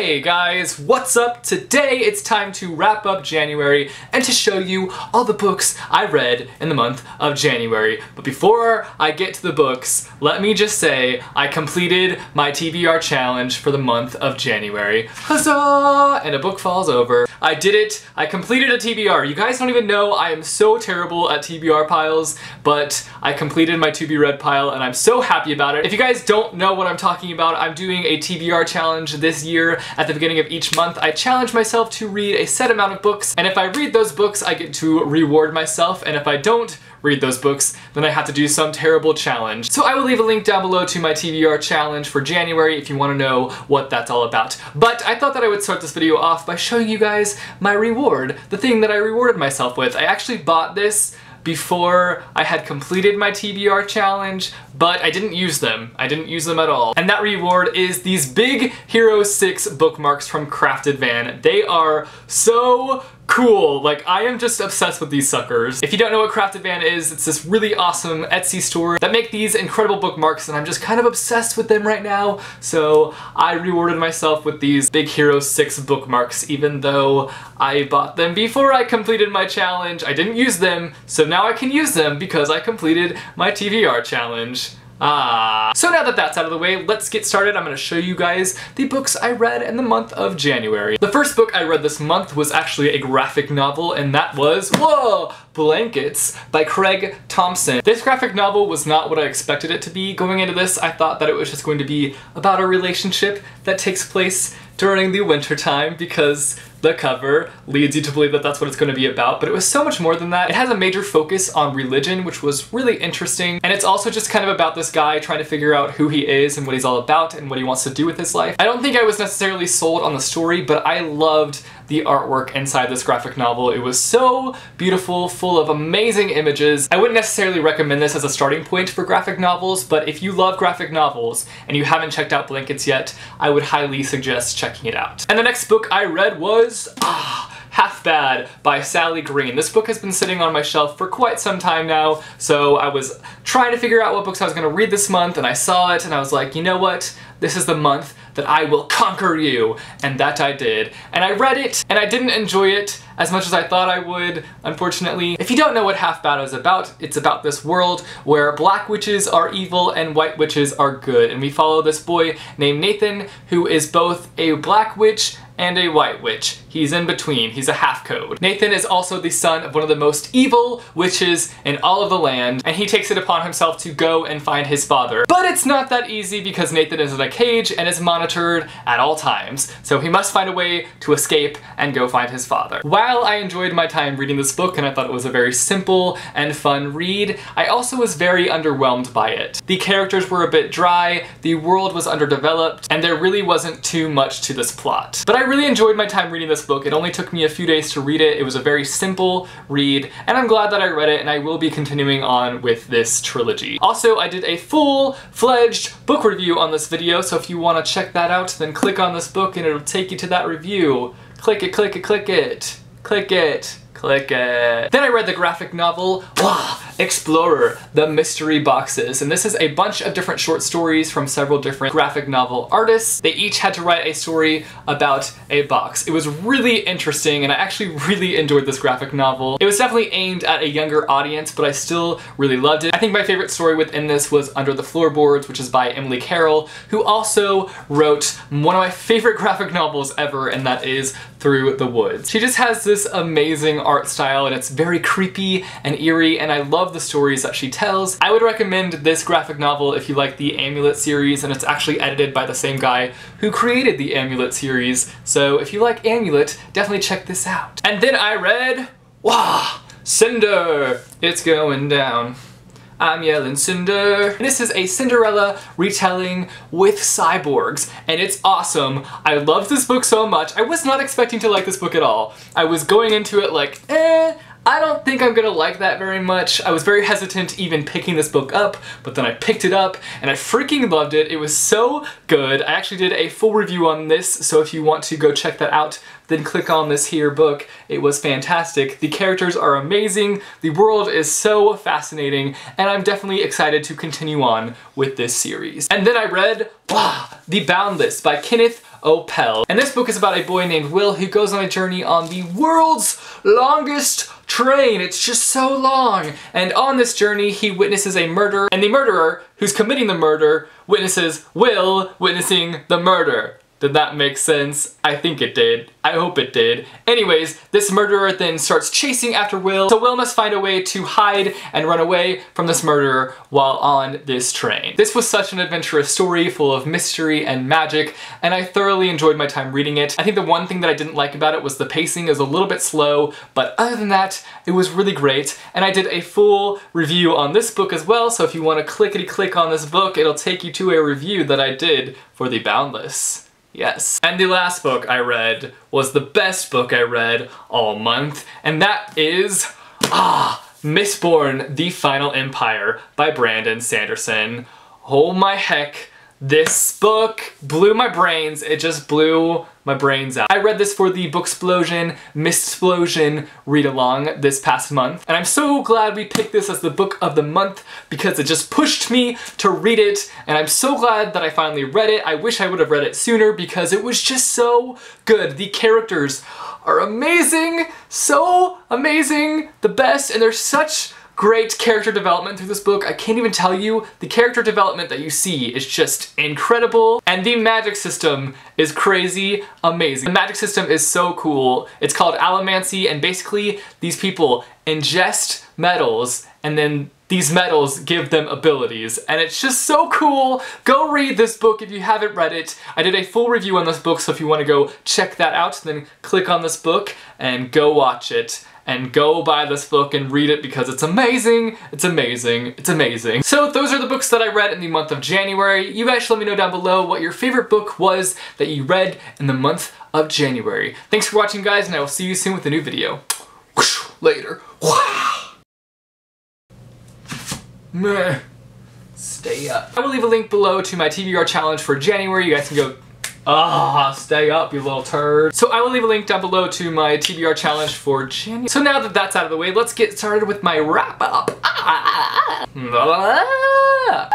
Hey guys, what's up? Today it's time to wrap up January and to show you all the books I read in the month of January. But before I get to the books, let me just say I completed my TBR challenge for the month of January. Huzzah! And a book falls over. I did it. I completed a TBR. You guys don't even know I am so terrible at TBR piles, but I completed my to be read pile and I'm so happy about it. If you guys don't know what I'm talking about, I'm doing a TBR challenge this year at the beginning of each month, I challenge myself to read a set amount of books, and if I read those books, I get to reward myself, and if I don't read those books, then I have to do some terrible challenge. So I will leave a link down below to my TBR challenge for January if you want to know what that's all about. But I thought that I would start this video off by showing you guys my reward, the thing that I rewarded myself with. I actually bought this before I had completed my TBR challenge, but I didn't use them. I didn't use them at all. And that reward is these big Hero 6 bookmarks from Crafted Van. They are so cool. Like, I am just obsessed with these suckers. If you don't know what Crafted Van is, it's this really awesome Etsy store that make these incredible bookmarks, and I'm just kind of obsessed with them right now. So I rewarded myself with these Big Hero 6 bookmarks, even though I bought them before I completed my challenge. I didn't use them, so now I can use them because I completed my TBR challenge. Ah. So now that that's out of the way, let's get started. I'm going to show you guys the books I read in the month of January. The first book I read this month was actually a graphic novel, and that was, whoa, Blankets by Craig Thompson. This graphic novel was not what I expected it to be. Going into this, I thought that it was just going to be about a relationship that takes place during the winter time because the cover leads you to believe that that's what it's going to be about, but it was so much more than that. It has a major focus on religion, which was really interesting, and it's also just kind of about this guy trying to figure out who he is and what he's all about and what he wants to do with his life. I don't think I was necessarily sold on the story, but I loved the artwork inside this graphic novel. It was so beautiful, full of amazing images. I wouldn't necessarily recommend this as a starting point for graphic novels, but if you love graphic novels and you haven't checked out Blankets yet, I would highly suggest checking it out. And the next book I read was, ah, Half Bad by Sally Green. This book has been sitting on my shelf for quite some time now, so I was trying to figure out what books I was going to read this month, and I saw it, and I was like, you know what? This is the month that I will conquer you. And that I did. And I read it, and I didn't enjoy it as much as I thought I would, unfortunately. If you don't know what Half Bad is about, it's about this world where black witches are evil and white witches are good. And we follow this boy named Nathan, who is both a black witch and a white witch. He's in between, he's a half code. Nathan is also the son of one of the most evil witches in all of the land, and he takes it upon himself to go and find his father. But it's not that easy because Nathan is in a cage and is monitored at all times, so he must find a way to escape and go find his father. While I enjoyed my time reading this book and I thought it was a very simple and fun read, I also was very underwhelmed by it. The characters were a bit dry, the world was underdeveloped, and there really wasn't too much to this plot. But I really enjoyed my time reading this book. It only took me a few days to read it. It was a very simple read, and I'm glad that I read it, and I will be continuing on with this trilogy. Also, I did a full-fledged book review on this video, so if you want to check that out, then click on this book and it'll take you to that review. Click it, click it, click it. Click it. Click it. Then I read the graphic novel! Explorer, The Mystery Boxes. And this is a bunch of different short stories from several different graphic novel artists. They each had to write a story about a box. It was really interesting and I actually really enjoyed this graphic novel. It was definitely aimed at a younger audience, but I still really loved it. I think my favorite story within this was Under the Floorboards, which is by Emily Carroll, who also wrote one of my favorite graphic novels ever, and that is Through the Woods. She just has this amazing art style and it's very creepy and eerie, and I love the stories that she tells. I would recommend this graphic novel if you like the Amulet series, and it's actually edited by the same guy who created the Amulet series. So if you like Amulet, definitely check this out. And then I read, wow, Cinder, it's going down. I'm yelling Cinder. And this is a Cinderella retelling with cyborgs, and it's awesome. I love this book so much. I was not expecting to like this book at all. I was going into it like, eh, I don't think I'm gonna like that very much. I was very hesitant even picking this book up, but then I picked it up and I freaking loved it. It was so good. I actually did a full review on this, so if you want to go check that out, then click on this here book. It was fantastic. The characters are amazing, the world is so fascinating, and I'm definitely excited to continue on with this series. And then I read, The Boundless by Kenneth Oppel. And this book is about a boy named Will who goes on a journey on the world's longest train. It's just so long. And on this journey, he witnesses a murder, and the murderer, who's committing the murder, witnesses Will witnessing the murder. Did that make sense? I think it did. I hope it did. Anyways, this murderer then starts chasing after Will, so Will must find a way to hide and run away from this murderer while on this train. This was such an adventurous story full of mystery and magic, and I thoroughly enjoyed my time reading it. I think the one thing that I didn't like about it was the pacing is a little bit slow, but other than that, it was really great, and I did a full review on this book as well, so if you want to clickety click on this book, it'll take you to a review that I did for The Boundless. Yes. And the last book I read was the best book I read all month, and that is, ah, Mistborn, The Final Empire by Brandon Sanderson. Oh my heck, this book blew my brains. It just blew my brains out. I read this for the Booksplosion, Mistsplosion read-along this past month, and I'm so glad we picked this as the book of the month because it just pushed me to read it, and I'm so glad that I finally read it. I wish I would have read it sooner because it was just so good. The characters are amazing, so amazing, the best, and they're such great character development through this book. I can't even tell you, the character development that you see is just incredible. And the magic system is crazy amazing. The magic system is so cool. It's called Allomancy and basically these people ingest metals and then these metals give them abilities and it's just so cool. Go read this book if you haven't read it. I did a full review on this book so if you want to go check that out then click on this book and go watch it and go buy this book and read it because it's amazing, it's amazing, it's amazing. So those are the books that I read in the month of January. You guys let me know down below what your favorite book was that you read in the month of January. Thanks for watching guys and I will see you soon with a new video. Later. Stay up. I will leave a link below to my TBR challenge for January. You guys can go Ah, stay up, you little turd. So I will leave a link down below to my TBR challenge for January. So now that that's out of the way, let's get started with my wrap up. Ah, ah, ah,